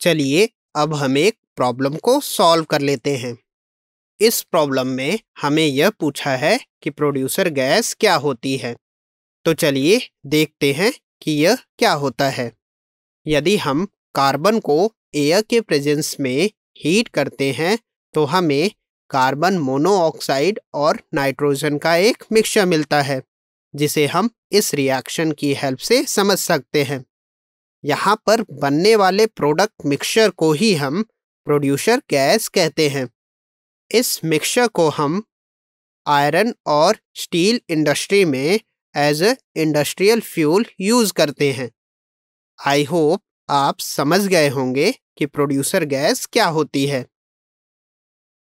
चलिए अब हम एक प्रॉब्लम को सॉल्व कर लेते हैं। इस प्रॉब्लम में हमें यह पूछा है कि प्रोड्यूसर गैस क्या होती है। तो चलिए देखते हैं कि यह क्या होता है। यदि हम कार्बन को एयर के प्रेजेंस में हीट करते हैं तो हमें कार्बन मोनोऑक्साइड और नाइट्रोजन का एक मिक्सचर मिलता है, जिसे हम इस रिएक्शन की हेल्प से समझ सकते हैं। यहाँ पर बनने वाले प्रोडक्ट मिक्सचर को ही हम प्रोड्यूसर गैस कहते हैं। इस मिक्सचर को हम आयरन और स्टील इंडस्ट्री में as a industrial fuel use करते हैं। आई होप आप समझ गए होंगे कि प्रोड्यूसर गैस क्या होती है।